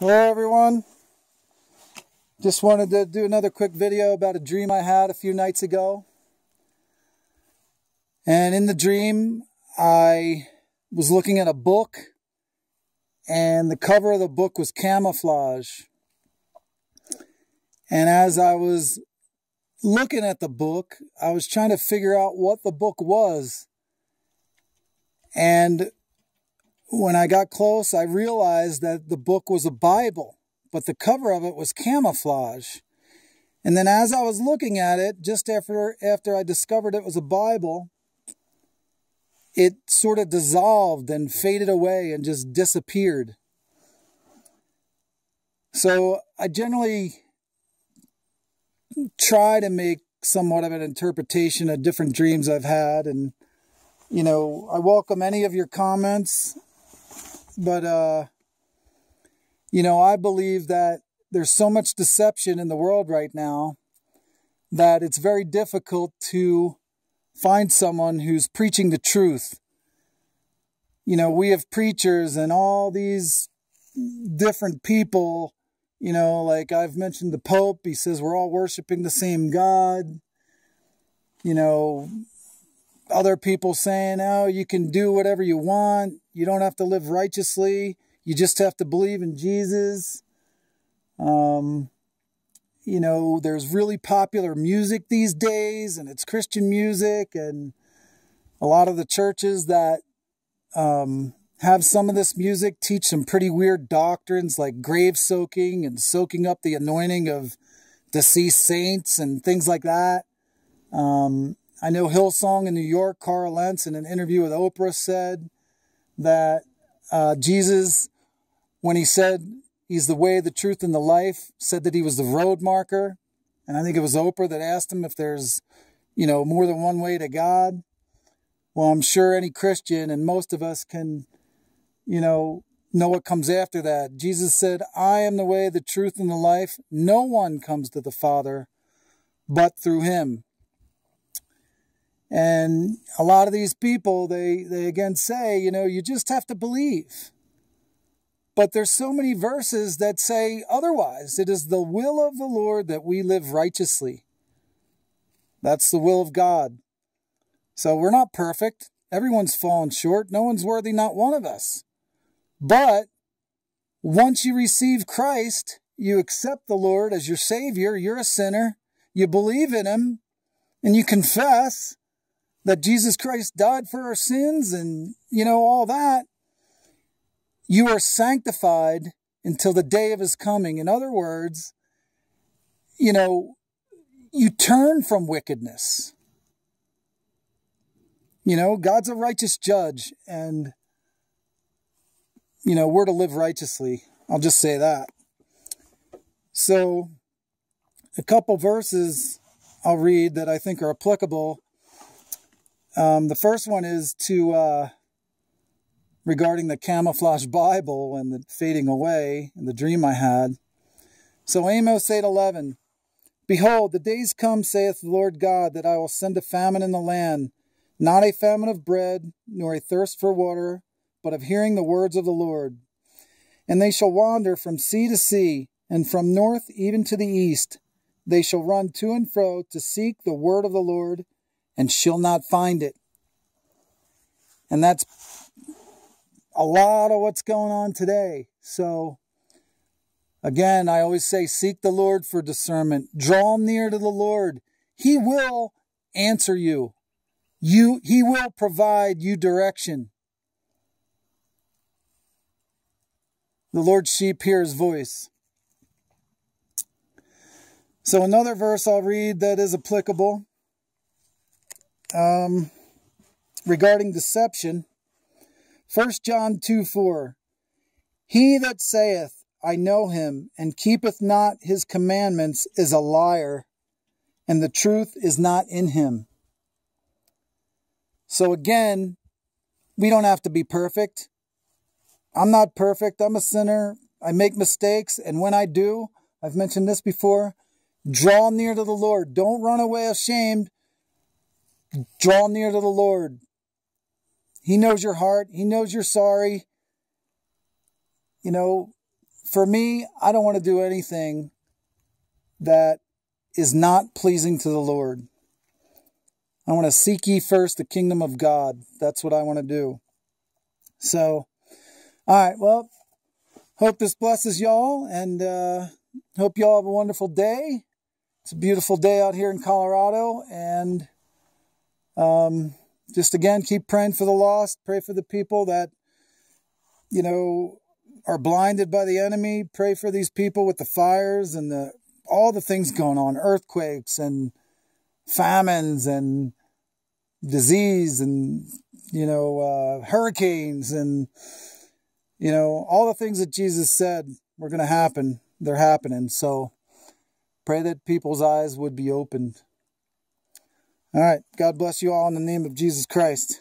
Hello everyone. Just wanted to do another quick video about a dream I had a few nights ago. And in the dream, I was looking at a book and the cover of the book was camouflage. And as I was looking at the book, I was trying to figure out what the book was. And when I got close, I realized that the book was a Bible, but the cover of it was camouflage. And then as I was looking at it, just after, after I discovered it was a Bible, it sort of dissolved and faded away and just disappeared. So I generally try to make somewhat of an interpretation of different dreams I've had. And, you know, I welcome any of your comments but, uh, you know, I believe that there's so much deception in the world right now that it's very difficult to find someone who's preaching the truth. You know, we have preachers and all these different people, you know, like I've mentioned the Pope, he says we're all worshiping the same God. You know, other people saying, oh, you can do whatever you want. You don't have to live righteously. You just have to believe in Jesus. Um, you know, there's really popular music these days, and it's Christian music, and a lot of the churches that um, have some of this music teach some pretty weird doctrines like grave soaking and soaking up the anointing of deceased saints and things like that. Um, I know Hillsong in New York, Carl Lentz, in an interview with Oprah, said that uh, Jesus, when he said he's the way, the truth, and the life, said that he was the road marker. And I think it was Oprah that asked him if there's, you know, more than one way to God. Well, I'm sure any Christian and most of us can, you know, know what comes after that. Jesus said, I am the way, the truth, and the life. No one comes to the Father but through him. And a lot of these people, they, they again say, you know, you just have to believe. But there's so many verses that say otherwise. It is the will of the Lord that we live righteously. That's the will of God. So we're not perfect. Everyone's fallen short. No one's worthy, not one of us. But once you receive Christ, you accept the Lord as your Savior, you're a sinner, you believe in Him, and you confess, that Jesus Christ died for our sins and, you know, all that, you are sanctified until the day of his coming. In other words, you know, you turn from wickedness. You know, God's a righteous judge and, you know, we're to live righteously. I'll just say that. So, a couple verses I'll read that I think are applicable um, the first one is to uh, regarding the camouflage Bible and the fading away and the dream I had. So Amos 8:11, Behold, the days come, saith the Lord God, that I will send a famine in the land, not a famine of bread, nor a thirst for water, but of hearing the words of the Lord. And they shall wander from sea to sea, and from north even to the east. They shall run to and fro to seek the word of the Lord, and she'll not find it. And that's a lot of what's going on today. So, again, I always say, seek the Lord for discernment. Draw near to the Lord. He will answer you. You, he will provide you direction. The Lord's sheep hear his voice. So another verse I'll read that is applicable um, regarding deception. 1 John 2 4. He that saith, I know him, and keepeth not his commandments is a liar, and the truth is not in him. So again, we don't have to be perfect. I'm not perfect. I'm a sinner. I make mistakes. And when I do, I've mentioned this before, draw near to the Lord. Don't run away ashamed Draw near to the Lord. He knows your heart. He knows you're sorry. You know, for me, I don't want to do anything that is not pleasing to the Lord. I want to seek ye first the kingdom of God. That's what I want to do. So, all right, well, hope this blesses y'all and uh, hope y'all have a wonderful day. It's a beautiful day out here in Colorado and um, just again, keep praying for the lost. Pray for the people that, you know, are blinded by the enemy. Pray for these people with the fires and the all the things going on, earthquakes and famines and disease and you know uh, hurricanes and you know all the things that Jesus said were going to happen. They're happening. So pray that people's eyes would be opened. All right. God bless you all in the name of Jesus Christ.